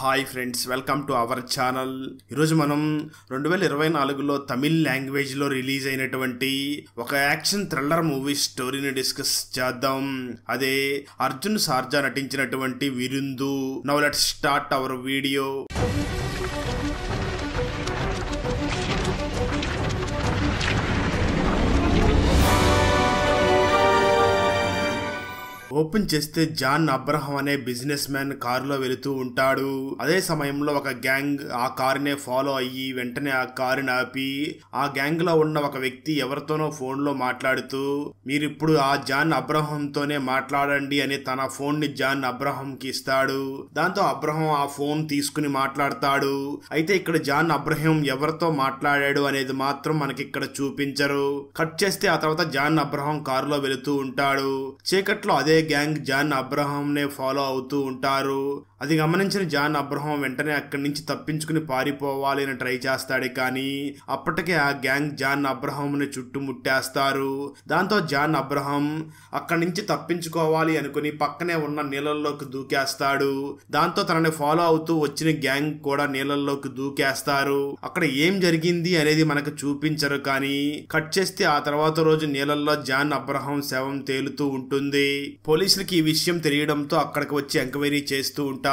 Hi friends welcome to our channel. ఈరోజు మనం రెండు వేల ఇరవై నాలుగులో తమిళ్ లాంగ్వేజ్లో రిలీజ్ అయినటువంటి ఒక యాక్షన్ థ్రిల్లర్ మూవీ స్టోరీని డిస్కస్ చేద్దాం. అదే అర్జున్ సార్జా నటించినటువంటి Virundhu. Now let start our video. Open చేస్తే జాన్ అబ్రహం అనే బిజినెస్ మ్యాన్ కారులో వెళుతూ ఉంటాడు. అదే సమయంలో ఒక గ్యాంగ్ ఆ కారునే ఫాలో అయ్యి వెంటనే ఆ కారుని ఆపి ఆ గ్యాంగ్లో ఉన్న ఒక వ్యక్తి ఎవరితోనో ఫోన్లో మాట్లాడుతూ మీరిప్పుడు ఆ జాన్ అబ్రహం తోనే మాట్లాడండి అని తన ఫోన్ని జాన్ అబ్రహం కి ఇస్తాడు. దాంతో అబ్రహం ఆ ఫోన్ తీసుకుని మాట్లాడతాడు. అయితే ఇక్కడ జాన్ అబ్రహం ఎవరితో మాట్లాడాడు అనేది మాత్రం మనకి ఇక్కడ చూపించరు. కట్ చేస్తే ఆ తర్వాత జాన్ అబ్రహం కారులో వెళుతూ ఉంటాడు. చీకట్లో అదే గ్యాంగ్ జాన్ అబ్రహాం నే ఫాలో అవుతూ ఉంటారు. అది గమనించిన జాన్ అబ్రహం వెంటనే అక్కడి నుంచి తప్పించుకుని పారిపోవాలి అని ట్రై చేస్తాడు కానీ అప్పటికే ఆ గ్యాంగ్ జాన్ అబ్రహంని చుట్టుముట్టేస్తారు. దాంతో జాన్ అబ్రహం అక్కడి నుంచి తప్పించుకోవాలి అనుకుని పక్కనే ఉన్న నీళ్ళల్లోకి దూకేస్తాడు. దాంతో తనని ఫాలో అవుతూ వచ్చిన గ్యాంగ్ కూడా నీళ్ళల్లోకి దూకేస్తారు. అక్కడ ఏం జరిగింది అనేది మనకు చూపించరు కానీ కట్ చేస్తే ఆ తర్వాత రోజు నీళ్ళల్లో జాన్ అబ్రహం శవం తేలుతూ ఉంటుంది. పోలీసులకి ఈ విషయం తెలియడంతో అక్కడికి వచ్చి ఎంక్వైరీ చేస్తూ ఉంటారు.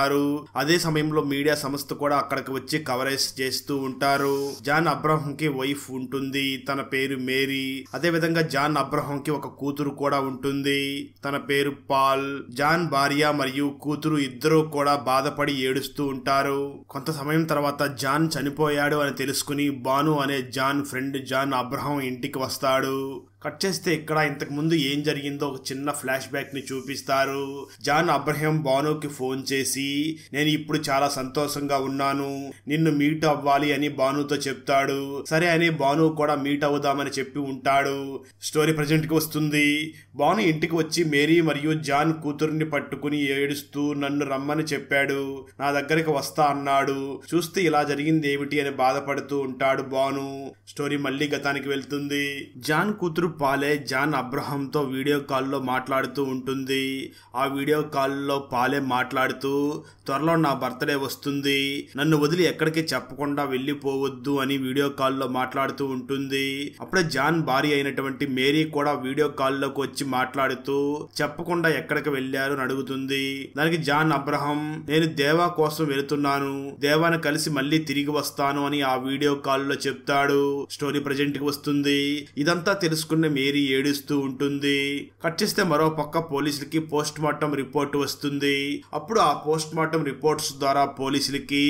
అదే సమయంలో మీడియా సంస్థ కూడా అక్కడికి వచ్చి కవరేజ్ చేస్తూ ఉంటారు. జాన్ అబ్రహం కి వైఫ్ ఉంటుంది. తన పేరు మేరీ. అదే విధంగా జాన్ అబ్రహం కి ఒక కూతురు కూడా ఉంటుంది. తన పేరు పాల్. జాన్ భార్య మరియు కూతురు ఇద్దరూ కూడా బాధపడి ఏడుస్తూ ఉంటారు. కొంత సమయం తర్వాత జాన్ చనిపోయాడు అని తెలుసుకుని బాను అనే జాన్ ఫ్రెండ్ జాన్ అబ్రహం ఇంటికి వస్తాడు. కట్ చేస్తే ఇక్కడ ఇంతకు ముందు ఏం జరిగిందో ఒక చిన్న ఫ్లాష్ బ్యాక్ని చూపిస్తారు. జాన్ అబ్రహం బానుకి ఫోన్ చేసి నేను ఇప్పుడు చాలా సంతోషంగా ఉన్నాను. నిన్ను మీట్ అవ్వాలి అని బానుతో చెప్తాడు. సరే అని బాను కూడా మీట్ అవుదామని చెప్పి ఉంటాడు. స్టోరీ ప్రజెంట్కి వస్తుంది. బాను ఇంటికి వచ్చి మేరీ మరియు జాన్ కూతుర్ని పట్టుకుని ఏడుస్తూ నన్ను రమ్మని చెప్పాడు. నా దగ్గరికి వస్తా అన్నాడు. చూస్తే ఇలా జరిగింది ఏమిటి అని బాధపడుతూ ఉంటాడు బాను. స్టోరీ మళ్ళీ గతానికి వెళ్తుంది. జాన్ కూతురు పాలే జాన్ అబ్రహంతో వీడియో కాల్లో మాట్లాడుతూ ఉంటుంది. ఆ వీడియో కాల్లో పాలే మాట్లాడుతూ త్వరలో నా బర్త్డే వస్తుంది. నన్ను వదిలి ఎక్కడికి చెప్పకుండా వెళ్ళిపోవద్దు అని వీడియో కాల్లో మాట్లాడుతూ ఉంటుంది. అప్పుడే జాన్ భార్య అయినటువంటి మేరీ కూడా వీడియో కాల్లోకి వచ్చి మాట్లాడుతూ చెప్పకుండా ఎక్కడికి వెళ్ళారు అని అడుగుతుంది. దానికి జాన్ అబ్రహం నేను దేవా కోసం వెళుతున్నాను. దేవాను కలిసి మళ్ళీ తిరిగి వస్తాను అని ఆ వీడియో కాల్లో చెప్తాడు. స్టోరీ ప్రజెంట్కి వస్తుంది. ఇదంతా తెలుసుకుని తెలుసుకున్న మేరీ ఏడుస్తూ ఉంటుంది. కట్ చేస్తే మరో పక్క పోలీసులకి పోస్ట్ మార్టం రిపోర్ట్ వస్తుంది. అప్పుడు ఆ పోస్ట్ మార్టం రిపోర్ట్స్ ద్వారా పోలీసులకి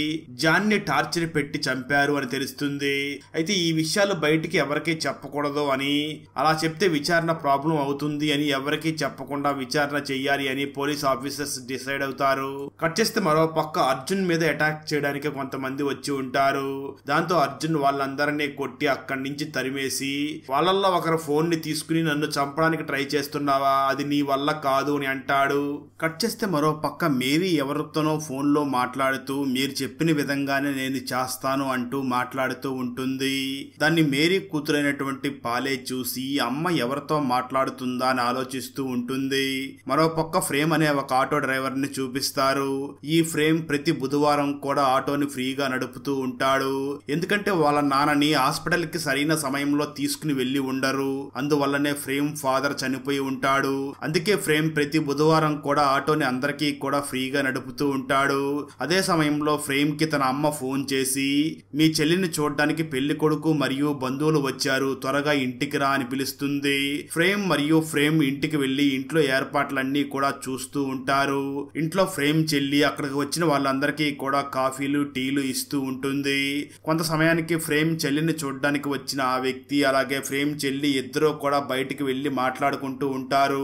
జాన్ని టార్చర్ పెట్టి చంపారు అని తెలుస్తుంది. అయితే ఈ విషయాలు బయటికి ఎవరికీ చెప్పకూడదు అని అలా చెప్తే విచారణ ప్రాబ్లం అవుతుంది అని ఎవరికీ చెప్పకుండా విచారణ చెయ్యాలి అని పోలీస్ ఆఫీసర్స్ డిసైడ్ అవుతారు. కట్ చేస్తే మరో పక్క అర్జున్ మీద అటాక్ చేయడానికి కొంతమంది వచ్చి ఉంటారు. దాంతో అర్జున్ వాళ్ళందరినీ కొట్టి అక్కడి నుంచి తరిమేసి వాళ్ళల్లో ఒకరు ఫోన్ని తీసుకుని నన్ను చంపడానికి ట్రై చేస్తున్నావా? అది నీ వల్ల కాదు అని అంటాడు. కట్ చేస్తే మరో పక్క మేరీ ఎవరితోనో ఫోన్లో మాట్లాడుతూ మీరు చెప్పిన విధంగానే నేను చేస్తాను అంటూ మాట్లాడుతూ ఉంటుంది. దాన్ని మేరీ కూతురైనటువంటి పాలే చూసి అమ్మ ఎవరితో మాట్లాడుతుందా అని ఆలోచిస్తూ ఉంటుంది. మరో పక్క ఫ్రేమ్ అనే ఒక ఆటో డ్రైవర్ని చూపిస్తారు. ఈ ఫ్రేమ్ ప్రతి బుధవారం కూడా ఆటోని ఫ్రీగా నడుపుతూ ఉంటాడు. ఎందుకంటే వాళ్ళ నాన్నని హాస్పిటల్కి సరైన సమయంలో తీసుకుని వెళ్ళి ఉండరు. అందువల్లనే ఫ్రేమ్ ఫాదర్ చనిపోయి ఉంటాడు. అందుకే ఫ్రేమ్ ప్రతి బుధవారం కూడా ఆటోని అందరికీ కూడా ఫ్రీగా నడుపుతూ ఉంటాడు. అదే సమయంలో ఫ్రేమ్కి తన అమ్మ ఫోన్ చేసి మీ చెల్లిని చూడడానికి పెళ్ళి కొడుకు మరియు బంధువులు వచ్చారు త్వరగా ఇంటికి రా అని పిలుస్తుంది. ఫ్రేమ్ మరియు ఫ్రేమ్ ఇంటికి వెళ్ళి ఇంట్లో ఏర్పాట్లన్నీ కూడా చూస్తూ ఉంటారు. ఇంట్లో ఫ్రేమ్ చెల్లి అక్కడికి వచ్చిన వాళ్ళందరికీ కూడా కాఫీలు టీలు ఇస్తూ ఉంటుంది. కొంత సమయానికి ఫ్రేమ్ చెల్లిని చూడడానికి వచ్చిన ఆ వ్యక్తి అలాగే ఫ్రేమ్ చెల్లి ఇద్దరు ఇద్దరూ కూడా బయటికి వెళ్ళి మాట్లాడుకుంటూ ఉంటారు.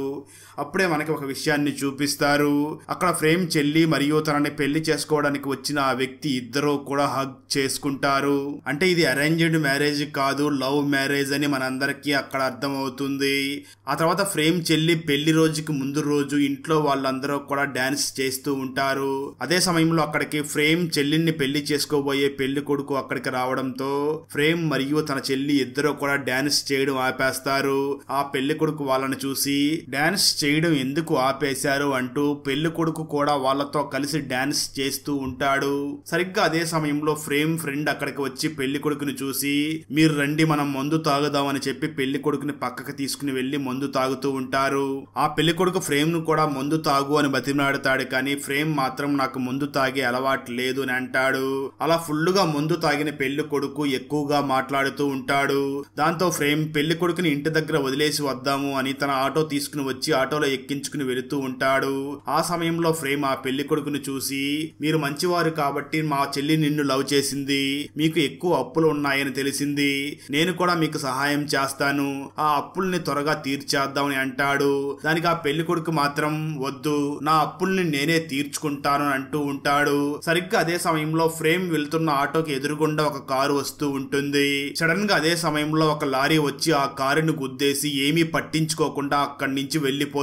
అప్పుడే మనకి ఒక విషయాన్ని చూపిస్తారు. అక్కడ ఫ్రేమ్ చెల్లి మరియు తనని పెళ్ళి చేసుకోవడానికి వచ్చిన ఆ వ్యక్తి ఇద్దరూ కూడా హగ్ చేసుకుంటారు. అంటే ఇది అరేంజ్డ్ మ్యారేజ్ కాదు లవ్ మ్యారేజ్ అని మనందరికీ అక్కడ అర్థమవుతుంది. ఆ తర్వాత ఫ్రేమ్ చెల్లి పెళ్ళి రోజుకి ముందు రోజు ఇంట్లో వాళ్ళందరూ కూడా డాన్స్ చేస్తూ ఉంటారు. అదే సమయంలో అక్కడికి ఫ్రేమ్ చెల్లిని పెళ్ళి చేసుకోబోయే పెళ్ళి కొడుకు అక్కడికి రావడంతో ఫ్రేమ్ మరియు తన చెల్లి ఇద్దరు కూడా డాన్స్ చేయడం ఆపేస్తారు. ఆ పెళ్ళి కొడుకు వాళ్ళని చూసి డాన్స్ చేయడం ఎందుకు ఆపేశారు అంటూ పెళ్ళి కొడుకు కూడా వాళ్ళతో కలిసి డాన్స్ చేస్తూ ఉంటాడు. సరిగ్గా అదే సమయంలో ఫ్రేమ్ ఫ్రెండ్ అక్కడికి వచ్చి పెళ్ళి కొడుకుని చూసి మీరు రండి మనం మందు తాగుదామని చెప్పి పెళ్ళి కొడుకుని పక్కకి తీసుకుని వెళ్ళి మందు తాగుతూ ఉంటారు. ఆ పెళ్ళి కొడుకు ఫ్రేమ్ను కూడా మందు తాగు అని బతిమలాడతాడు కానీ ఫ్రేమ్ మాత్రం నాకు మందు తాగే అలవాటు లేదు అని అంటాడు. అలా ఫుల్లుగా మందు తాగిన పెళ్ళి కొడుకు ఎక్కువగా మాట్లాడుతూ ఉంటాడు. దాంతో ఫ్రేమ్ పెళ్ళి కొడుకుని ఇంటి దగ్గర వదిలేసి వద్దాము అని తన ఆటో తీసుకుని వచ్చి ఆటోలో ఎక్కించుకుని వెళుతూ ఉంటాడు. ఆ సమయంలో ఫ్రేమ్ ఆ పెళ్ళి కొడుకును చూసి మీరు మంచివారు కాబట్టి మా చెల్లి నిన్ను లవ్ చేసింది. మీకు ఎక్కువ అప్పులు ఉన్నాయని తెలిసింది. నేను కూడా మీకు సహాయం చేస్తాను. ఆ అప్పుల్ని త్వరగా తీర్చేద్దామని అంటాడు. దానికి ఆ పెళ్ళి కొడుకు మాత్రం వద్దు నా అప్పుల్ని నేనే తీర్చుకుంటాను అంటూ ఉంటాడు. సరిగ్గా అదే సమయంలో ఫ్రేమ్ వెళ్తున్న ఆటోకి ఎదురుగుండా ఒక కారు వస్తూ ఉంటుంది. సడన్గా అదే సమయంలో ఒక లారీ వచ్చి ఆ కారుని గుద్దేసి ఏమీ పట్టించుకోకుండా అక్కడి నుంచి వెళ్ళిపోతుంది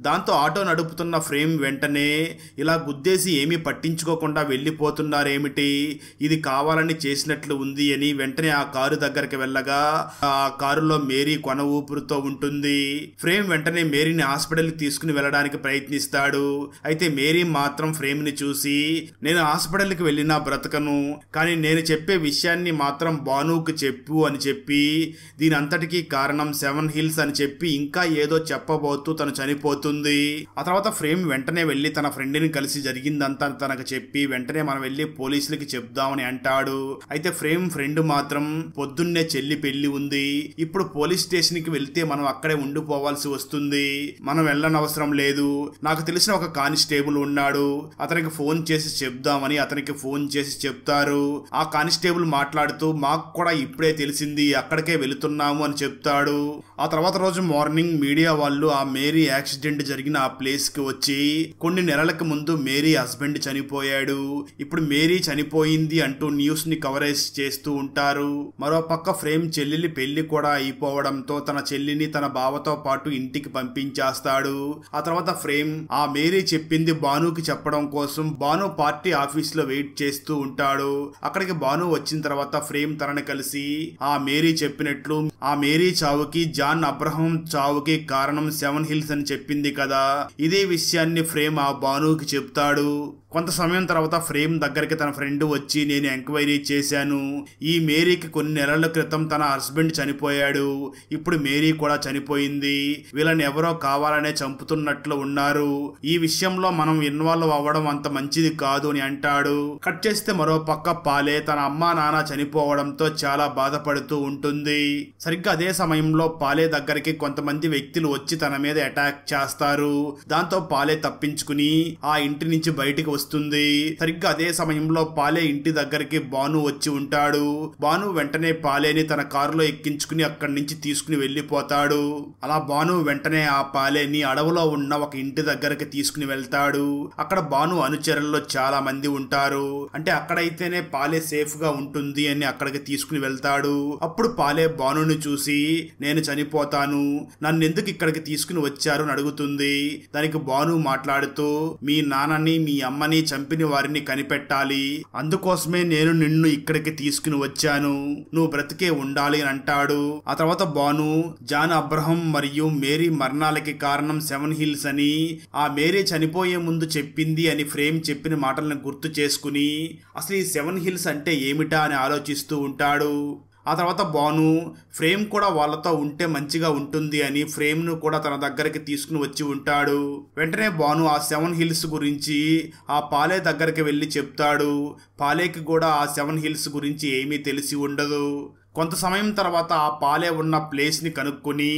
దాంతో ఆటో నడుపుతున్న ఫ్రేమ్ వెంటనే ఇలా గుద్దేసి ఏమీ పట్టించుకోకుండా వెళ్ళిపోతున్నారేమిటి? ఇది కావాలని చేసినట్లు ఉంది అని వెంటనే ఆ కారు దగ్గరికి వెళ్ళగా ఆ కారులో మేరీ కొన ఊపిరితో ఉంటుంది. ఫ్రేమ్ వెంటనే మేరీని హాస్పిటల్కి తీసుకుని వెళ్ళడానికి ప్రయత్నిస్తాడు. అయితే మేరీ మాత్రం ఫ్రేమ్ని చూసి నేను హాస్పిటల్కి వెళ్ళినా బ్రతకను కానీ నేను చెప్పే విషయాన్ని మాత్రం బానుకు చెప్పు అని చెప్పి దీని అంతటికీ కారణం సెవెన్ హిల్స్ అని చెప్పి ఇంకా ఏదో చెప్పబోతూ తను చనిపోతుంది. ఆ తర్వాత ఫ్రేమ్ వెంటనే వెళ్ళి తన ఫ్రెండ్ని కలిసి జరిగిందంతా తనకు చెప్పి వెంటనే మనం వెళ్ళి పోలీసులకి చెప్దామని అంటాడు. అయితే ఫ్రేమ్ ఫ్రెండ్ మాత్రం పొద్దున్నే చెల్లి పెళ్ళి ఉంది. ఇప్పుడు పోలీస్ స్టేషన్కి వెళ్తే మనం అక్కడే ఉండిపోవాల్సి వస్తుంది. మనం వెళ్ళనవసరం లేదు. నాకు తెలిసిన ఒక కానిస్టేబుల్ ఉన్నాడు. అతనికి ఫోన్ చేసి చెప్దామని అతనికి ఫోన్ చేసి చెప్తారు. ఆ కానిస్టేబుల్ మాట్లాడుతూ మాకు కూడా ఇప్పుడే తెలిసింది అక్కడికే వెళుతున్నాము అని చెప్తాడు. ఆ తర్వాత రోజు మార్నింగ్ మీడియా వాళ్ళు ఆ మేరీ యాక్సిడెంట్ జరిగిన ఆ ప్లేస్కి వచ్చి కొన్ని నెలలకు ముందు మేరీ హస్బెండ్ చనిపోయాడు. ఇప్పుడు మేరీ చనిపోయింది అంటూ న్యూస్ని కవరేజ్ చేస్తూ ఉంటారు. మరో పక్క ఫ్రేమ్ చెల్లెలి పెళ్ళి కూడా అయిపోవడంతో తన చెల్లిని తన బావతో పాటు ఇంటికి పంపించేస్తాడు. ఆ తర్వాత ఫ్రేమ్ ఆ మేరీ చెప్పింది బానుకి చెప్పడం కోసం బాను పార్టీ ఆఫీస్లో వెయిట్ చేస్తూ ఉంటాడు. అక్కడికి బాను వచ్చిన తర్వాత ఫ్రేమ్ తనని కలిసి ఆ మేరీ చెప్పినట్లు ఆ మేరీ చావుకి జాన్ అబ్రహం చావుకి కారణం సెవెన్ హిల్స్ అని చెప్పింది కదా. ఇదే విషయాన్ని ఫ్రేమ్ ఆ బానుకి చెప్తాడు. కొంత సమయం తర్వాత ఫ్రేమ్ దగ్గరికి తన ఫ్రెండ్ వచ్చి నేను ఎంక్వైరీ చేశాను. ఈ మేరీకి కొన్ని నెలల క్రితం తన హస్బెండ్ చనిపోయాడు. ఇప్పుడు మేరీ కూడా చనిపోయింది. వీళ్ళని ఎవరో కావాలనే చంపుతున్నట్లు ఉన్నారు. ఈ విషయంలో మనం ఇన్వాల్వ్ అవ్వడం అంత మంచిది కాదు అని అంటాడు. కట్ చేస్తే మరో పక్క పాలే తన అమ్మా నాన్న చనిపోవడంతో చాలా బాధపడుతూ ఉంటుంది. సరిగ్గా అదే సమయంలో పాలే దగ్గరికి కొంతమంది వ్యక్తులు వచ్చి తన మీద అటాక్ చేస్తారు. దాంతో పాలే తప్పించుకుని ఆ ఇంటి నుంచి బయటికి వస్తుంది. సరిగ్గా అదే సమయంలో పాలే ఇంటి దగ్గరికి బాను వచ్చి ఉంటాడు. బాను వెంటనే పాలేని తన కారులో ఎక్కించుకుని అక్కడి నుంచి తీసుకుని వెళ్ళిపోతాడు. అలా బాను వెంటనే ఆ పాలేని అడవిలో ఉన్న ఒక ఇంటి దగ్గరికి తీసుకుని వెళ్తాడు. అక్కడ బాను అనుచరుల్లో చాలా మంది ఉంటారు. అంటే అక్కడైతేనే పాలే సేఫ్గా ఉంటుంది అని అక్కడికి తీసుకుని వెళ్తాడు. అప్పుడు పాలే బానుని చూసి నేను చనిపోతాను. నన్ను ఎందుకు ఇక్కడికి తీసుకుని వచ్చారు? అని అడుగుతుంది. దానికి బాను మాట్లాడుతూ మీ నాన్నని మీ అమ్మని చంపిన వారిని కనిపెట్టాలి. అందుకోసమే నేను నిన్ను ఇక్కడికి తీసుకుని వచ్చాను. నువ్వు బ్రతికే ఉండాలి అని అంటాడు. ఆ తర్వాత బాను జాన్ అబ్రహం మరియు మేరీ మరణాలకి కారణం సెవెన్ హిల్స్ అని ఆ మేరీ చనిపోయే ముందు చెప్పింది అని ఫ్రేమ్ చెప్పిన మాటలను గుర్తు చేసుకుని అసలు ఈ సెవెన్ హిల్స్ అంటే ఏమిటా అని ఆలోచిస్తూ ఉంటాడు. ఆ తర్వాత బాను ఫ్రేమ్ కూడా వాళ్ళతో ఉంటే మంచిగా ఉంటుంది అని ఫ్రేమ్ను కూడా తన దగ్గరికి తీసుకుని వచ్చి ఉంటాడు. వెంటనే బాను ఆ సెవెన్ హిల్స్ గురించి ఆ పాలే దగ్గరికి వెళ్ళి చెప్తాడు. పాలేకి కూడా ఆ సెవెన్ హిల్స్ గురించి ఏమీ తెలిసి ఉండదు. కొంత సమయం తర్వాత ఆ పాలే ఉన్న ప్లేస్ని కనుక్కొని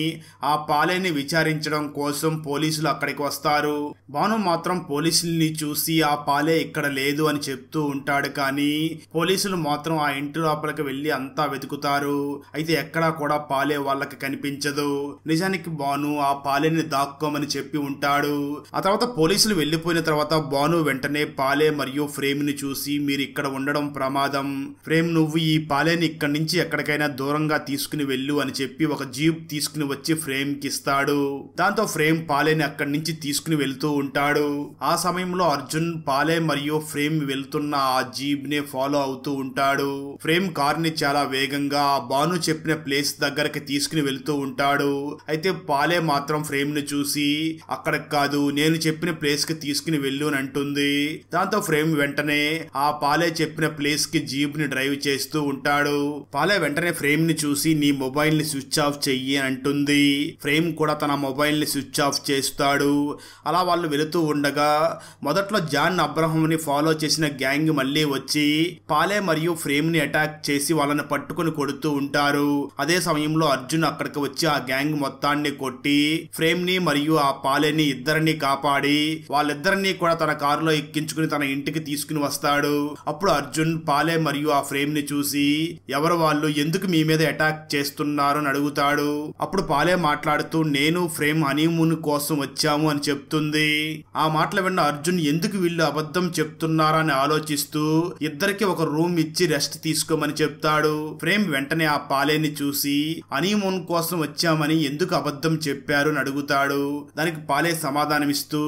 ఆ పాలేని విచారించడం కోసం పోలీసులు అక్కడికి వస్తారు. భాను మాత్రం పోలీసుల్ని చూసి ఆ పాలే ఇక్కడ లేదు అని చెప్తూ ఉంటాడు కానీ పోలీసులు మాత్రం ఆ ఇంటి లోపలికి వెళ్ళి అంతా వెతుకుతారు. అయితే ఎక్కడా కూడా పాలే వాళ్ళకి కనిపించదు. నిజానికి బాను ఆ పాలేని దాక్కోమని చెప్పి ఉంటాడు. ఆ తర్వాత పోలీసులు వెళ్ళిపోయిన తర్వాత బాను వెంటనే పాలే మరియు ఫ్రేమ్ని చూసి మీరు ఇక్కడ ఉండడం ప్రమాదం. ఫ్రేమ్ నువ్వు ఈ పాలేని ఇక్కడి నుంచి ఎక్కడికి ఎక్కడికైనా దూరంగా తీసుకుని వెళ్ళు అని చెప్పి ఒక జీప్ తీసుకుని వచ్చి ఫ్రేమ్కి ఇస్తాడు. దాంతో ఫ్రేమ్ పాలేని అక్కడి నుంచి తీసుకుని వెళ్తూ ఉంటాడు. ఆ సమయంలో అర్జున్ పాలే మరియు ఫ్రేమ్ వెళ్తున్న ఆ జీప్ని ఫాలో అవుతూ ఉంటాడు. ఫ్రేమ్ కార్ని చాలా వేగంగా బాను చెప్పిన ప్లేస్ దగ్గరకి తీసుకుని వెళ్తూ ఉంటాడు. అయితే పాలే మాత్రం ఫ్రేమ్ని చూసి అక్కడ కాదు నేను చెప్పిన ప్లేస్కి తీసుకుని వెళ్ళు అని అంటుంది. దాంతో ఫ్రేమ్ వెంటనే ఆ పాలే చెప్పిన ప్లేస్కి జీప్ని డ్రైవ్ చేస్తూ ఉంటాడు. పాలే వెంటనే ఫ్రేమ్ని చూసి నీ మొబైల్ని స్విచ్ ఆఫ్ చెయ్యి అంటుంది. ఫ్రేమ్ కూడా తన మొబైల్ని స్విచ్ ఆఫ్ చేస్తాడు. అలా వాళ్ళు వెళుతూ ఉండగా మొదట్లో జాన్ అబ్రహం ని ఫాలో చేసిన గ్యాంగ్ మళ్ళీ వచ్చి పాలే మరియు ఫ్రేమ్ని అటాక్ చేసి వాళ్ళని పట్టుకుని కొడుతూ ఉంటారు. అదే సమయంలో అర్జున్ అక్కడికి వచ్చి ఆ గ్యాంగ్ మొత్తాన్ని కొట్టి ఫ్రేమ్ని మరియు ఆ పాలేని ఇద్దరిని కాపాడి వాళ్ళిద్దరిని కూడా తన కారులో ఎక్కించుకుని తన ఇంటికి తీసుకుని వస్తాడు. అప్పుడు అర్జున్ పాలే మరియు ఆ ఫ్రేమ్ని చూసి ఎవరు వాళ్ళు? ఎందుకు మీ మీద అటాక్ చేస్తున్నారు అని అడుగుతాడు. అప్పుడు పాలే మాట్లాడుతూ నేను ఫ్రేమ్ హనీమూన్ కోసం వచ్చాము అని చెప్తుంది. ఆ మాటలు విన్న అర్జున్ ఎందుకు వీళ్ళు అబద్ధం చెప్తున్నారా అని ఆలోచిస్తూ ఇద్దరికి ఒక రూమ్ ఇచ్చి రెస్ట్ తీసుకోమని చెప్తాడు. ఫ్రేమ్ వెంటనే ఆ పాలేని చూసి హనీమూన్ కోసం వచ్చామని ఎందుకు అబద్ధం చెప్పారు అని అడుగుతాడు. దానికి పాలే సమాధానమిస్తూ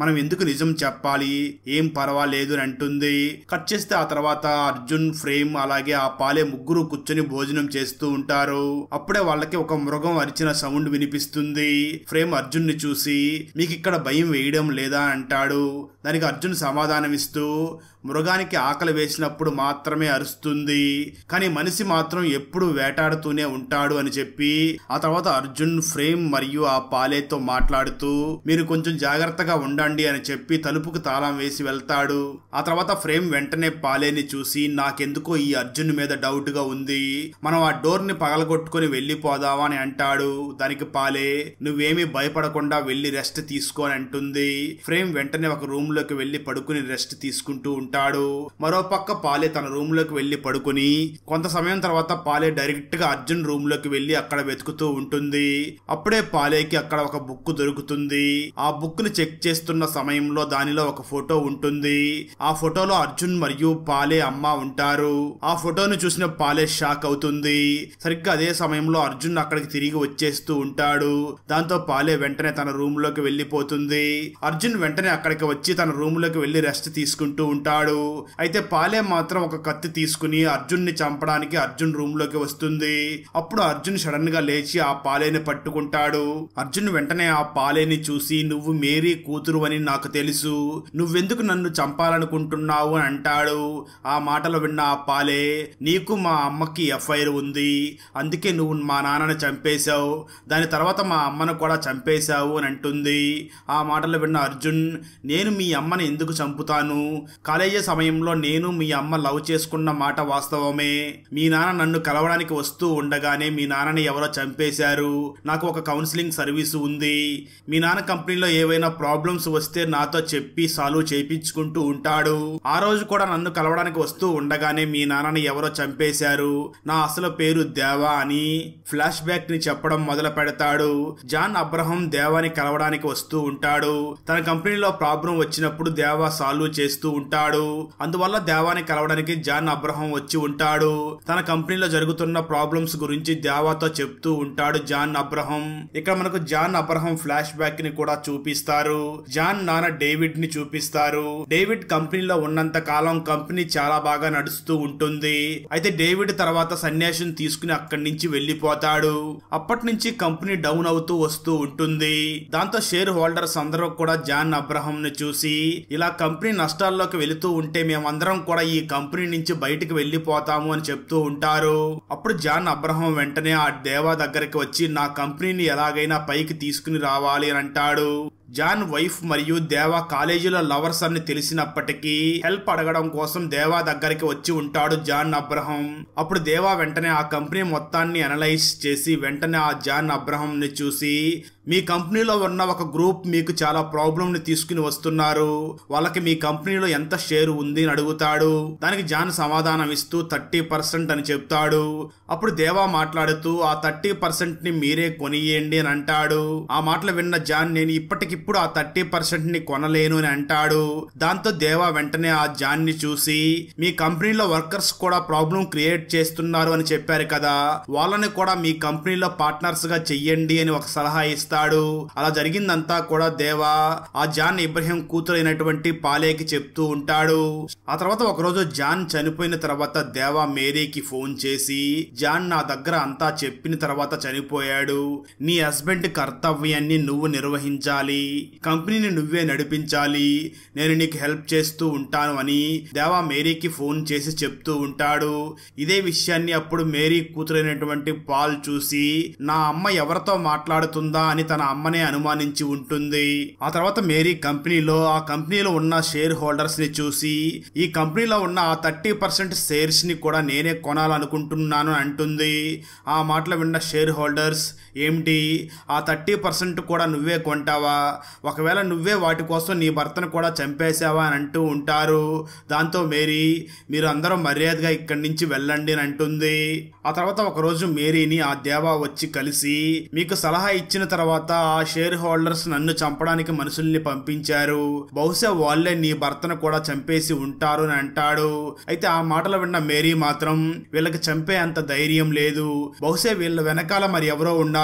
మనం ఎందుకు నిజం చెప్పాలి? ఏం పర్వాలేదు అని అంటుంది. కట్ చేస్తే ఆ తర్వాత అర్జున్ ఫ్రేమ్ అలాగే ఆ పాలే ముగ్గురు కూర్చొని భోజనం చేస్తూ ఉంటారు. అప్పుడే వాళ్ళకి ఒక మృగం అరిచిన సౌండ్ వినిపిస్తుంది. ఫ్రేమ్ అర్జున్ని చూసి మీకు ఇక్కడ భయం వేయడం లేదా? అంటాడు. దానికి అర్జున్ సమాధానమిస్తూ మృగానికి ఆకలి వేసినప్పుడు మాత్రమే అరుస్తుంది. కానీ మనిషి మాత్రం ఎప్పుడు వేటాడుతూనే ఉంటాడు అని చెప్పి ఆ తర్వాత అర్జున్ ఫ్రేమ్ మరియు ఆ పాలేతో మాట్లాడుతూ మీరు కొంచెం జాగ్రత్తగా ఉండండి అని చెప్పి తలుపుకు తాళం వేసి వెళ్తాడు. ఆ తర్వాత ఫ్రేమ్ వెంటనే పాలేని చూసి నాకెందుకో ఈ అర్జున్ మీద డౌట్గా ఉంది. మనం ఆ డోర్ని పగలగొట్టుకుని వెళ్ళిపోదామా అని అంటాడు. దానికి పాలే నువ్వేమీ భయపడకుండా వెళ్ళి రెస్ట్ తీసుకో అని అంటుంది. ఫ్రేమ్ వెంటనే ఒక రూమ్లోకి వెళ్ళి పడుకుని రెస్ట్ తీసుకుంటూ ఉంటాడు. మరో పక్క పాలే తన రూమ్లోకి వెళ్ళి పడుకుని కొంత సమయం తర్వాత పాలే డైరెక్ట్గా అర్జున్ రూమ్లోకి వెళ్ళి అక్కడ వెతుకుతూ ఉంటుంది. అప్పుడే పాలేకి అక్కడ ఒక బుక్ దొరుకుతుంది. ఆ బుక్ని చెక్ చేస్తున్న సమయంలో దానిలో ఒక ఫోటో ఉంటుంది. ఆ ఫోటోలో అర్జున్ మరియు పాలే అమ్మ ఉంటారు. ఆ ఫోటోను చూసిన పాలే షాక్ అవుతుంది. సరిగ్గా అదే సమయంలో అర్జున్ అక్కడికి తిరిగి వచ్చేస్తూ ఉంటాడు. దాంతో పాలే వెంటనే తన రూమ్లోకి వెళ్ళిపోతుంది అర్జున్ వెంటనే అక్కడికి వచ్చి తన రూమ్లోకి వెళ్ళి రెస్ట్ తీసుకుంటూ ఉంటాడు. ఉంటాడు అయితే పాలే మాత్రం ఒక కత్తి తీసుకుని అర్జున్ని చంపడానికి అర్జున్ రూమ్లోకి వస్తుంది. అప్పుడు అర్జున్ సడన్గా లేచి ఆ పాలేని పట్టుకుంటాడు. అర్జున్ వెంటనే ఆ పాలేని చూసి నువ్వు మేరీ కూతురు అని నాకు తెలుసు. నువ్వెందుకు నన్ను చంపాలనుకుంటున్నావు? అని అంటాడు. ఆ మాటలు విన్న ఆ పాలే నీకు మా అమ్మకి ఎఫ్ఐఆర్ ఉంది. అందుకే నువ్వు మా నాన్నని చంపేశావు. దాని తర్వాత మా అమ్మను కూడా చంపేశావు అని అంటుంది. ఆ మాటలు విన్న అర్జున్ నేను మీ అమ్మని ఎందుకు చంపుతాను? కాలేజీ సమయంలో నేను మీ అమ్మ లవ్ చేసుకున్న మాట వాస్తవమే. మీ నాన్న నన్ను కలవడానికి వస్తూ ఉండగానే మీ నాన్నని ఎవరో చంపేశారు. నాకు ఒక కౌన్సిలింగ్ సర్వీస్ ఉంది. మీ నాన్న కంపెనీలో ఏవైనా ప్రాబ్లమ్స్ వస్తే నాతో చెప్పి సాల్వ్ చేయించుకుంటూ ఉంటాడు. ఆ రోజు కూడా నన్ను కలవడానికి వస్తూ ఉండగానే మీ నాన్నని ఎవరో చంపేశారు. నా అసలు పేరు దేవా అని ఫ్లాష్ బ్యాక్ని చెప్పడం మొదలు పెడతాడు. జాన్ అబ్రహం దేవాని కలవడానికి వస్తూ ఉంటాడు. తన కంపెనీలో ప్రాబ్లం వచ్చినప్పుడు దేవా సాల్వ్ చేస్తూ ఉంటాడు. అందువల్ల దేవాని కలవడానికి జాన్ అబ్రహం వచ్చి ఉంటాడు. తన కంపెనీలో జరుగుతున్న ప్రాబ్లమ్స్ గురించి దేవాతో చెప్తూ ఉంటాడు జాన్ అబ్రహం. ఇక్కడ మనకు జాన్ అబ్రహం ఫ్లాష్ బ్యాక్ని కూడా చూపిస్తారు. జాన్ నాన్న డేవిడ్ని చూపిస్తారు. డేవిడ్ కంపెనీలో ఉన్నంత కాలం కంపెనీ చాలా బాగా నడుస్తూ ఉంటుంది. అయితే డేవిడ్ తర్వాత సన్యాసం తీసుకుని అక్కడి నుంచి వెళ్ళిపోతాడు అప్పటి నుంచి కంపెనీ డౌన్ అవుతూ వస్తూ ఉంటుంది. దాంతో షేర్ హోల్డర్స్ అందరూ కూడా జాన్ అబ్రహం ని చూసి ఇలా కంపెనీ నష్టాల్లోకి వెళుతూ ఉంటే మేమందరం కూడా ఈ కంపెనీ నుంచి బయటికి వెళ్ళిపోతాము అని చెప్తూ ఉంటారు. అప్పుడు జాన్ అబ్రహం వెంటనే ఆ దేవా దగ్గరికి వచ్చి నా కంపెనీని ఎలాగైనా పైకి తీసుకుని రావాలి అని అంటాడు. జాన్ వైఫ్ మరియు దేవా కాలేజీలో లవర్స్ అని తెలిసినప్పటికీ హెల్ప్ అడగడం కోసం దేవా దగ్గరికి వచ్చి ఉంటాడు జాన్ అబ్రహం. అప్పుడు దేవా వెంటనే ఆ కంపెనీ మొత్తాన్ని అనలైజ్ చేసి వెంటనే ఆ జాన్ అబ్రహం ని చూసి మీ కంపెనీలో ఉన్న ఒక గ్రూప్ మీకు చాలా ప్రాబ్లం ని తీసుకుని వస్తున్నారు. వాళ్ళకి మీ కంపెనీలో ఎంత షేర్ ఉంది? అని అడుగుతాడు. దానికి జాన్ సమాధానం ఇస్తూ థర్టీ పర్సెంట్ అని చెప్తాడు. అప్పుడు దేవా మాట్లాడుతూ ఆ థర్టీ పర్సెంట్ని మీరే కొనియండి అని అంటాడు. ఆ మాటలు విన్న జాన్ నేను ఇప్పటికి ఇప్పుడు ఆ థర్టీ పర్సెంట్ని కొనలేను అని అంటాడు. దాంతో దేవా వెంటనే ఆ జాన్ని చూసి మీ కంపెనీలో వర్కర్స్ కూడా ప్రాబ్లం క్రియేట్ చేస్తున్నారు అని చెప్పారు కదా. వాళ్ళని కూడా మీ కంపెనీలో పార్ట్నర్స్గా చెయ్యండి అని ఒక సలహా ఇస్తాడు. అలా జరిగిందంతా కూడా దేవా ఆ జాన్ ఇబ్రహీం కూతురైనటువంటి పాలేకి చెప్తూ ఉంటాడు. ఆ తర్వాత ఒకరోజు జాన్ చనిపోయిన తర్వాత దేవా మేరీకి ఫోన్ చేసి జాన్ నా దగ్గర అంతా చెప్పిన తర్వాత చనిపోయాడు. నీ హస్బెండ్ కర్తవ్యాన్ని నువ్వు నిర్వహించాలి. కంపెనీని నువ్వే నడిపించాలి నేను నీకు హెల్ప్ చేస్తూ ఉంటాను అని దేవా మేరీకి ఫోన్ చేసి చెప్తూ ఉంటాడు. ఇదే విషయాన్ని అప్పుడు మేరీ కూతురైనటువంటి పాల్ చూసి నా అమ్మ ఎవరితో మాట్లాడుతుందా అని తన అమ్మనే అనుమానించి ఉంటుంది. ఆ తర్వాత మేరీ కంపెనీలో ఆ కంపెనీలో ఉన్న షేర్ హోల్డర్స్ని చూసి ఈ కంపెనీలో ఉన్న ఆ థర్టీ పర్సెంట్ షేర్స్ని కూడా నేనే కొనాలనుకుంటున్నాను అంటుంది. ఆ మాటలు విన్న షేర్ హోల్డర్స్ ఏమిటి? ఆ థర్టీ పర్సెంట్ కూడా నువ్వే కొంటావా? ఒకవేళ నువ్వే వాటి కోసం నీ భర్తను కూడా చంపేశావా అని అంటూ ఉంటారు. దాంతో మేరీ మీరు అందరూ మర్యాదగా ఇక్కడి నుంచి వెళ్ళండి అని అంటుంది. ఆ తర్వాత ఒకరోజు మేరీని ఆ దేవా వచ్చి కలిసి మీకు సలహా ఇచ్చిన తర్వాత ఆ షేర్ హోల్డర్స్ నన్ను చంపడానికి మనుషుల్ని పంపించారు. బహుశా వాళ్ళే నీ భర్తను కూడా చంపేసి ఉంటారు అని అంటాడు. అయితే ఆ మాటలు విన్న మేరీ మాత్రం వీళ్ళకి చంపే అంత ధైర్యం లేదు. బహుశా వీళ్ళ వెనకాల మరి ఎవరో ఉన్నారు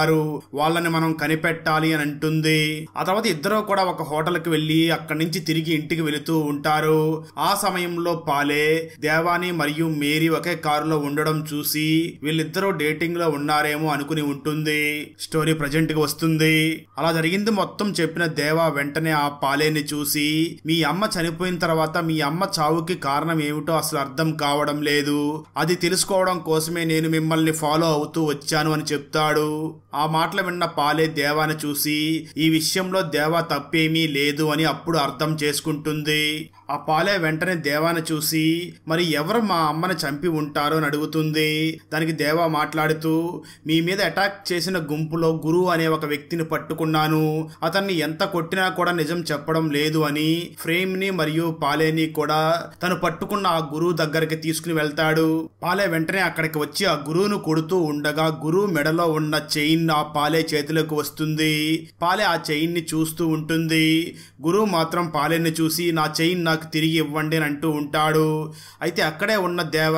వాళ్ళని మనం కనిపెట్టాలి అని అంటుంది. ఆ తర్వాత ఇద్దరు కూడా ఒక హోటల్కి అక్కడి నుంచి తిరిగి ఇంటికి వెళుతూ ఉంటారు. ఆ సమయంలో పాలే దేవాని మరియు మేరీ ఒకే కారులో ఉండడం చూసి వీళ్ళిద్దరూ డేటింగ్లో ఉన్నారేమో అనుకుని ఉంటుంది. స్టోరీ ప్రజెంట్కి వస్తుంది. అలా జరిగింది మొత్తం చెప్పిన దేవా వెంటనే ఆ పాలేని చూసి మీ అమ్మ చనిపోయిన తర్వాత మీ అమ్మ చావుకి కారణం ఏమిటో అసలు అర్థం కావడం లేదు. అది తెలుసుకోవడం కోసమే నేను మిమ్మల్ని ఫాలో అవుతూ వచ్చాను అని చెప్తాడు. ఆ మాటలు విన్న పాలే దేవాని చూసి ఈ విషయంలో దేవా తప్పేమీ లేదు అని అప్పుడు అర్థం చేసుకుంటుంది. ఆ పాలే వెంటనే దేవాని చూసి మరి ఎవరు మా అమ్మని చంపి ఉంటారో? అని అడుగుతుంది. దానికి దేవా మాట్లాడుతూ మీ మీద అటాక్ చేసిన గుంపులో గురువు అనే ఒక వ్యక్తిని పట్టుకున్నాను. అతన్ని ఎంత కొట్టినా కూడా నిజం చెప్పడం లేదు అని ఫ్రేమ్ని మరియు పాలేని కూడా తను పట్టుకున్న ఆ గురువు దగ్గరికి తీసుకుని వెళ్తాడు. పాలే వెంటనే అక్కడికి వచ్చి ఆ గురువును కొడుతూ ఉండగా గురువు మెడలో ఉన్న చైన్ ఆ పాలే చేతిలోకి వస్తుంది. పాలే ఆ చైన్ని చూస్తూ ఉంటుంది. గురువు మాత్రం పాలేని చూసి నా చైన్ నాకు తిరిగి ఇవ్వండి అని అంటూ ఉంటాడు. అయితే అక్కడే ఉన్న దేవ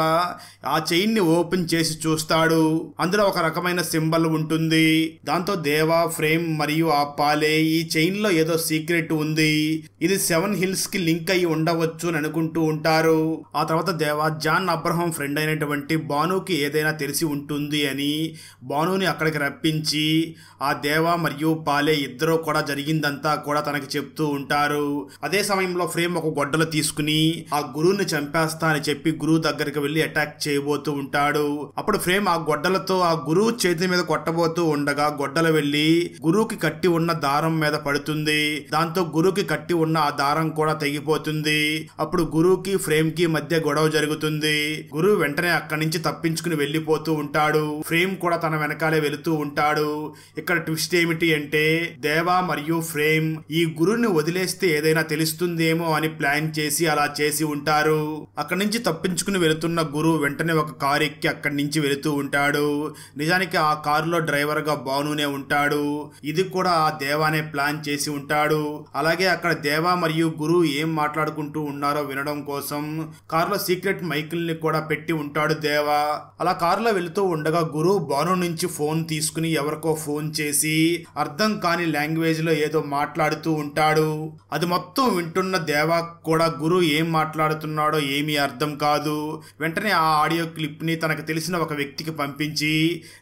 ఆ చైన్ని ఓపెన్ చేసి చూస్తాడు. అందులో ఒక రకమైన సింబల్ ఉంటుంది. దాంతో దేవ ఫ్రేమ్ మరియు ఆ పాలే ఈ చైన్లో ఏదో సీక్రెట్ ఉంది. ఇది సెవెన్ హిల్స్కి లింక్ అయి ఉండవచ్చు అని అనుకుంటూ ఉంటారు. ఆ తర్వాత దేవ జాన్ అబ్రహం ఫ్రెండ్ అయినటువంటి బానుకి ఏదైనా తెలిసి ఉంటుంది అని బానుని అక్కడికి రప్పించి ఆ దేవ మరియు పాలే ఇద్దరు కూడా జరిగిందంతా కూడా తనకి చెప్తూ ఉంటారు. అదే సమయంలో ఫ్రేమ్ ఒక గొడ్డలు తీసుకుని ఆ గురువుని చంపేస్తా అని చెప్పి గురువు దగ్గరికి వెళ్ళి అటాక్ చేయబోతూ ఉంటాడు. అప్పుడు ఫ్రేమ్ ఆ గొడ్డలతో ఆ గురువు చేతి మీద కొట్టబోతూ ఉండగా గొడ్డలు వెళ్ళి గురువుకి కట్టి ఉన్న దారం మీద పడుతుంది. దాంతో గురువుకి కట్టి ఉన్న ఆ దారం కూడా తెగిపోతుంది. అప్పుడు గురువుకి ఫ్రేమ్కి మధ్య గొడవ జరుగుతుంది. గురువు వెంటనే అక్కడి నుంచి తప్పించుకుని వెళ్ళిపోతూ ఉంటాడు. ఫ్రేమ్ కూడా తన వెనకాలే వెళుతూ ఉంటాడు. ఇక్కడ ట్విస్ట్ ఏమిటి అంటే దేవా మరియు ఫ్రేమ్ ఈ గురువుని వదిలేస్తే ఏదైనా తెలుస్తుందేమో అని ప్లాన్ చేసి అలా చేసి ఉంటారు. అక్కడి నుంచి తప్పించుకుని వెళుతున్న గురువు వెంటనే ఒక కారు ఎక్కి అక్కడి నుంచి వెళుతూ ఉంటాడు. నిజానికి ఆ కారులో డ్రైవర్గా బానునే ఉంటాడు. ఇది కూడా ఆ దేవానే ప్లాన్ చేసి ఉంటాడు. అలాగే అక్కడ దేవా మరియు గురువు ఏం మాట్లాడుకుంటూ ఉన్నారో వినడం కోసం కారులో సీక్రెట్ మైకుల్ని కూడా పెట్టి ఉంటాడు దేవా. అలా కారులో వెళుతూ ఉండగా గురువు బాను నుంచి ఫోన్ తీసుకుని ఎవరికో ఫోన్ చేసి అర్థం కాని లాంగ్వేజ్లో ఏదో మాట్లాడుతూ ఉంటాడు. అది మొత్తం వింటున్న దేవా కూడా గురువు ఏం మాట్లాడుతున్నాడో ఏమీ అర్థం కాదు. వెంటనే ఆ ఆడియో క్లిప్ని తనకు తెలిసిన ఒక వ్యక్తికి పంపించి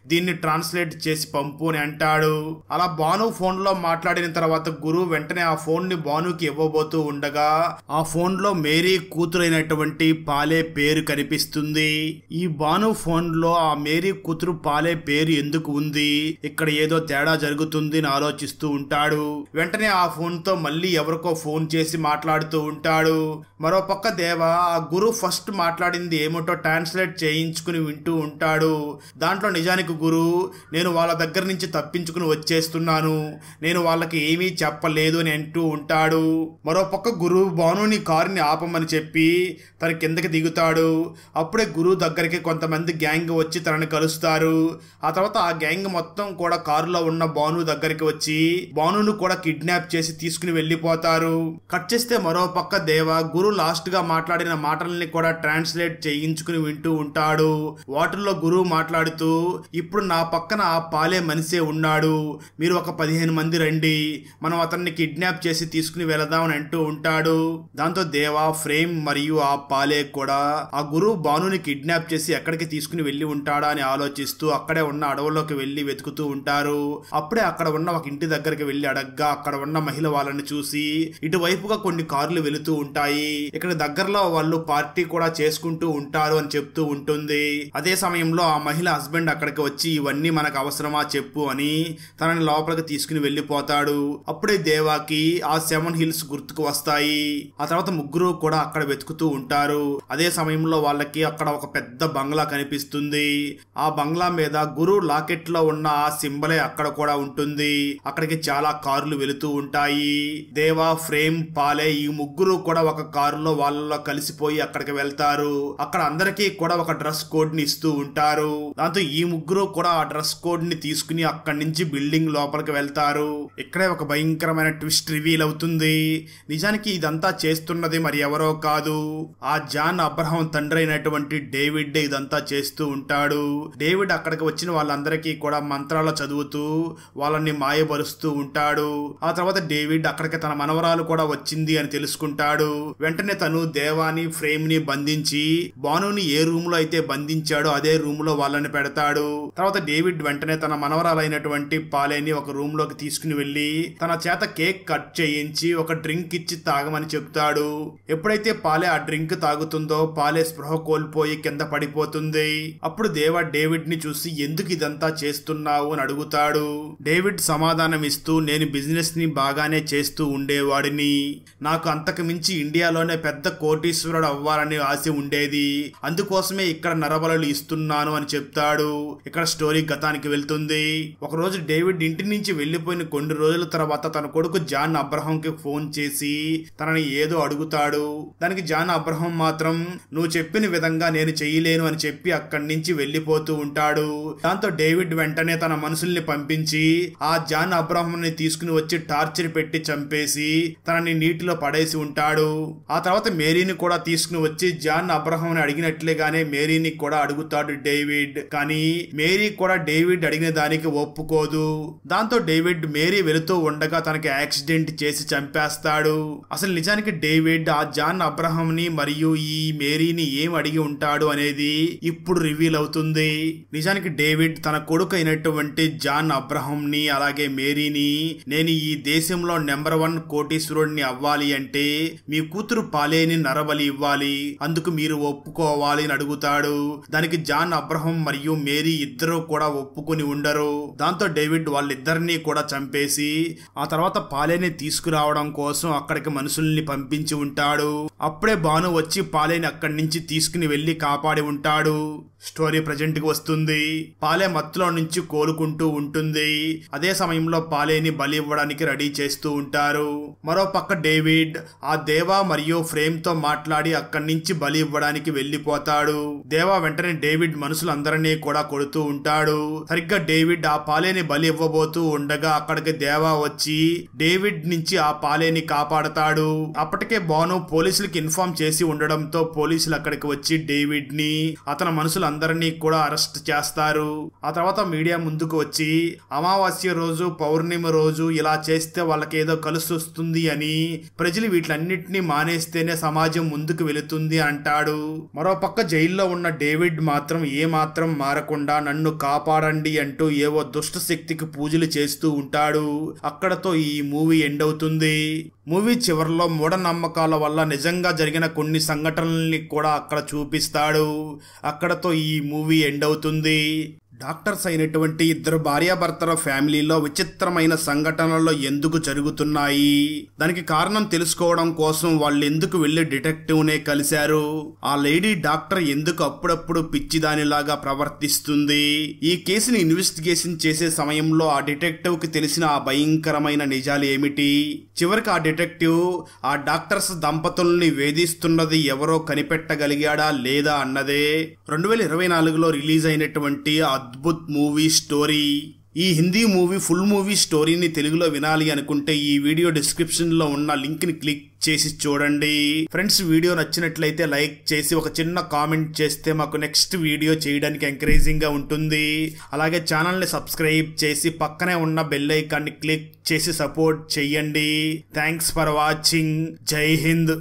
దీన్ని ట్రాన్స్లేట్ చేసి పంపు అని అంటాడు. అలా బాను ఫోన్లో మాట్లాడిన తర్వాత గురువు వెంటనే ఆ ఫోన్ని బానుకి ఇవ్వబోతూ ఉండగా ఆ ఫోన్లో మేరీ కూతురైనటువంటి పాలే పేరు కనిపిస్తుంది. ఈ బాను ఫోన్లో ఆ మేరీ కూతురు పాలే పేరు ఎందుకు ఉంది? ఇక్కడ ఏదో తేడా జరుగుతుంది అని ఆలోచిస్తూ ఉంటాడు. వెంటనే ఆ ఫోన్తో మళ్ళీ ఎవరికో ఫోన్ చేసి మాట్లాడుతూ ఉంటాడు ఉంటాడు మరోపక్క దేవ ఆ గురు ఫస్ట్ మాట్లాడింది ఏమిటో ట్రాన్స్లేట్ చేయించుకుని వింటూ ఉంటాడు. దాంట్లో నిజానికి గురు నేను వాళ్ళ దగ్గర నుంచి తప్పించుకుని వచ్చేస్తున్నాను. నేను వాళ్ళకి ఏమీ చెప్పలేదు అని అంటూ ఉంటాడు. మరో పక్క గురు భానుని కారుని ఆపమని చెప్పి తన కిందకి దిగుతాడు. అప్పుడే గురువు దగ్గరికి కొంతమంది గ్యాంగ్ వచ్చి తనని కలుస్తారు. ఆ తర్వాత ఆ గ్యాంగ్ మొత్తం కూడా కారులో ఉన్న భాను దగ్గరికి వచ్చి భానును కూడా కిడ్నాప్ చేసి తీసుకుని వెళ్ళిపోతారు. కట్ చేస్తే మరో పక్క దేవ గురు లాస్ట్గా మాట్లాడిన మాటల్ని కూడా ట్రాన్స్లేట్ చేయించుకుని వింటూ ఉంటాడు. వాటర్లో గురువు మాట్లాడుతూ ఇప్పుడు నా పక్కన ఆ పాలే మనిషే ఉన్నాడు. మీరు ఒక పదిహేను మంది రండి. మనం అతన్ని కిడ్నాప్ చేసి తీసుకుని వెళదామని అంటూ ఉంటాడు. దాంతో దేవా ఫ్రేమ్ మరియు ఆ పాలే కూడా ఆ గురువు భానుని కిడ్నాప్ చేసి ఎక్కడికి తీసుకుని వెళ్ళి ఉంటాడా అని ఆలోచిస్తూ అక్కడే ఉన్న అడవుల్లోకి వెళ్ళి వెతుకుతూ ఉంటారు. అప్పుడే అక్కడ ఉన్న ఒక ఇంటి దగ్గరికి వెళ్ళి అడగ్గా అక్కడ ఉన్న మహిళ వాళ్ళని చూసి ఇటువైపుగా కొన్ని కార్లు వెళుతూ ఉంటాయి. ఇక్కడ దగ్గరలో వాళ్ళు పార్టీ కూడా చేసుకుంటూ ఉంటారు అని చెప్తూ ఉంటుంది. అదే సమయంలో ఆ మహిళ హస్బెండ్ అక్కడికి వచ్చి ఇవన్నీ మనకు అవసరమా చెప్పు అని తనని లోపలికి తీసుకుని వెళ్ళిపోతాడు. అప్పుడే దేవాకి ఆ సెవెన్ హిల్స్ గుర్తుకు వస్తాయి. ఆ తర్వాత ముగ్గురు కూడా అక్కడ వెతుకుతూ ఉంటారు. అదే సమయంలో వాళ్ళకి అక్కడ ఒక పెద్ద బంగ్లా కనిపిస్తుంది. ఆ బంగ్లా మీద గురు లాకెట్లో ఉన్న ఆ సింబలే అక్కడ కూడా ఉంటుంది. అక్కడికి చాలా కార్లు వెళుతూ ఉంటాయి. దేవా ఫ్రేమ్ పాలే ఈ ముగ్గురు కూడా ఒక కారులో వాళ్ళలో కలిసిపోయి అక్కడికి వెళ్తారు. అక్కడ అందరికీ కూడా ఒక డ్రెస్ కోడ్ని ఇస్తూ ఉంటారు. దాంతో ఈ ముగ్గురు కూడా ఆ డ్రెస్ కోడ్ని తీసుకుని అక్కడి నుంచి బిల్డింగ్ లోపలికి వెళ్తారు. ఇక్కడే ఒక భయంకరమైన ట్విస్ట్ రివీల్ అవుతుంది. నిజానికి ఇదంతా చేస్తున్నది మరి ఎవరో కాదు. ఆ జాన్ అబ్రహం తండ్రి అయినటువంటి డేవిడ్ ఇదంతా చేస్తూ ఉంటాడు. డేవిడ్ అక్కడికి వచ్చిన వాళ్ళందరికీ కూడా మంత్రాలు చదువుతూ వాళ్ళని మాయపరుస్తూ ఉంటాడు. ఆ తర్వాత డేవిడ్ అక్కడికి తన మనవరాలు కూడా వచ్చింది అని తెలుసుకుంటాడు. వెంటనే తను దేవాని ఫ్రేమ్ని బంధించి బానుని ఏ రూమ్లో అయితే బంధించాడో అదే రూమ్లో వాళ్ళని పెడతాడు. తర్వాత డేవిడ్ వెంటనే తన మనవరాలైనటువంటి పాలేని ఒక రూమ్లోకి తీసుకుని వెళ్ళి తన చేత కేక్ కట్ చేయించి ఒక డ్రింక్ ఇచ్చి తాగమని చెప్తాడు. ఎప్పుడైతే పాలే ఆ డ్రింక్ తాగుతుందో పాలే స్పృహ కోల్పోయి కింద పడిపోతుంది. అప్పుడు దేవ డేవిడ్ని చూసి ఎందుకు ఇదంతా చేస్తున్నావు? అని అడుగుతాడు. డేవిడ్ సమాధానం ఇస్తూ నేను బిజినెస్ని బాగానే చేస్తూ ఉండేవాడిని. నాకు అంతకు నుంచి ఇండియాలోనే పెద్ద కోటీశ్వరుడు అవ్వాలని ఆశ ఉండేది. అందుకోసమే ఇక్కడ నరబలలు ఇస్తున్నాను అని చెప్తాడు. ఇక్కడ స్టోరీ గతానికి వెళ్తుంది. ఒకరోజు డేవిడ్ ఇంటి నుంచి వెళ్ళిపోయిన కొన్ని రోజుల తర్వాత తన కొడుకు జాన్ అబ్రహం కి ఫోన్ చేసి తనని ఏదో అడుగుతాడు. దానికి జాన్ అబ్రహం మాత్రం నువ్వు చెప్పిన విధంగా నేను చెయ్యలేను అని చెప్పి అక్కడి నుంచి వెళ్ళిపోతూ ఉంటాడు. దాంతో డేవిడ్ వెంటనే తన మనుషుల్ని పంపించి ఆ జాన్ అబ్రహం ని తీసుకుని వచ్చి టార్చర్ పెట్టి చంపేసి తనని నీటిలో పడేసి ఉంటాడు. ఆ తర్వాత మేరీని కూడా తీసుకుని వచ్చి జాన్ అబ్రహాం అడిగినట్లేగానే మేరీని కూడా అడుగుతాడు డేవిడ్. కానీ మేరీ కూడా డేవిడ్ అడిగిన దానికి ఒప్పుకోదు. దాంతో డేవిడ్ మేరీ వెళుతూ ఉండగా తనకి యాక్సిడెంట్ చేసి చంపేస్తాడు. అసలు నిజానికి డేవిడ్ ఆ జాన్ అబ్రహం ని మరియు ఈ మేరీని ఏం అడిగి ఉంటాడు అనేది ఇప్పుడు రివీల్ అవుతుంది. నిజానికి డేవిడ్ తన కొడుకు అయినటువంటి జాన్ అబ్రహం ని అలాగే మేరీని నేను ఈ దేశంలో నెంబర్ వన్ కోటీశ్వరుడిని అవ్వాలి అంటే మీ కూతురు పాలేని నరబలి ఇవ్వాలి. అందుకు మీరు ఒప్పుకోవాలి అని అడుగుతాడు. దానికి జాన్ అబ్రహం మరియు మేరీ ఇద్దరు కూడా ఒప్పుకుని ఉండరు. దాంతో డేవిడ్ వాళ్ళిద్దరినీ కూడా చంపేసి ఆ తర్వాత పాలేని తీసుకురావడం కోసం అక్కడికి మనుషుల్ని పంపించి ఉంటాడు. అప్పుడే బాను వచ్చి పాలేని అక్కడి నుంచి తీసుకుని వెళ్ళి కాపాడి ఉంటాడు. స్టోరీ ప్రజెంట్కి వస్తుంది. పాలే మత్తులో నుంచి కోలుకుంటూ ఉంటుంది. అదే సమయంలో పాలేని బలి ఇవ్వడానికి రెడీ చేస్తూ ఉంటారు. మరో పక్క డేవిడ్ ఆ దేవా మరియు ఫ్రేమ్తో మాట్లాడి అక్కడి నుంచి బలి ఇవ్వడానికి వెళ్ళిపోతాడు దేవా వెంటనే డేవిడ్ మనుషులందరినీ కూడా కొడుతూ ఉంటాడు. సరిగ్గా డేవిడ్ ఆ పాలేని బలి ఇవ్వబోతూ ఉండగా అక్కడికి దేవా వచ్చి డేవిడ్ నుంచి ఆ పాలేని కాపాడతాడు. అప్పటికే బాను పోలీసులకు ఇన్ఫార్మ్ చేసి ఉండడంతో పోలీసులు అక్కడికి వచ్చి డేవిడ్ని అతని మనుషులు మనుషులందరినీ కూడా అరెస్ట్ చేస్తారు. ఆ తర్వాత మీడియా ముందుకు వచ్చి అమావాస్య రోజు పౌర్ణమి రోజు ఇలా చేస్తే వాళ్ళకి ఏదో కలిసి వస్తుంది అని ప్రజలు వీటిలన్నిటినీ మానేస్తేనే సమాజం ముందుకు వెళుతుంది అంటాడు. మరోపక్క జైల్లో ఉన్న డేవిడ్ మాత్రం ఏ మాత్రం మారకుండా నన్ను కాపాడండి అంటూ ఏవో దుష్ట శక్తికి పూజలు చేస్తూ ఉంటాడు. అక్కడతో ఈ మూవీ ఎండ్ అవుతుంది. మూవీ చివరిలో మూఢనమ్మకాల వల్ల నిజంగా జరిగిన కొన్ని సంఘటనల్ని కూడా అక్కడ చూపిస్తాడు. అక్కడతో ఈ మూవీ ఎండ్ అవుతుంది. డాక్టర్స్ అయినటువంటి ఇద్దరు భార్యాభర్తల ఫ్యామిలీలో విచిత్రమైన సంఘటనలు ఎందుకు జరుగుతున్నాయి? దానికి కారణం తెలుసుకోవడం కోసం వాళ్ళు ఎందుకు వెళ్ళి డిటెక్టివ్ నే కలిశారు? ఆ లేడీ డాక్టర్ ఎందుకు అప్పుడప్పుడు పిచ్చిదానిలాగా ప్రవర్తిస్తుంది? ఈ కేసుని ఇన్వెస్టిగేషన్ చేసే సమయంలో ఆ డిటెక్టివ్కి తెలిసిన ఆ భయంకరమైన నిజాలు ఏమిటి? చివరికి ఆ డిటెక్టివ్ ఆ డాక్టర్స్ దంపతుల్ని వేధిస్తున్నది ఎవరో కనిపెట్టగలిగాడా లేదా అన్నదే? రెండు వేల ఇరవై నాలుగులో రిలీజ్ అయినటువంటి ఆ అద్భుత్ మూవీ స్టోరీ ఈ హిందీ మూవీ ఫుల్ మూవీ స్టోరీని తెలుగులో వినాలి అనుకుంటే ఈ వీడియో డిస్క్రిప్షన్లో ఉన్న లింక్ని క్లిక్ చేసి చూడండి. ఫ్రెండ్స్ వీడియో నచ్చినట్లయితే లైక్ చేసి ఒక చిన్న కామెంట్ చేస్తే మాకు నెక్స్ట్ వీడియో చేయడానికి ఎంకరేజింగ్గా ఉంటుంది. అలాగే ఛానల్ని సబ్స్క్రైబ్ చేసి పక్కనే ఉన్న బెల్ ఐకాన్ క్లిక్ చేసి సపోర్ట్ చెయ్యండి. థ్యాంక్స్ ఫర్ వాచింగ్ జై హింద్.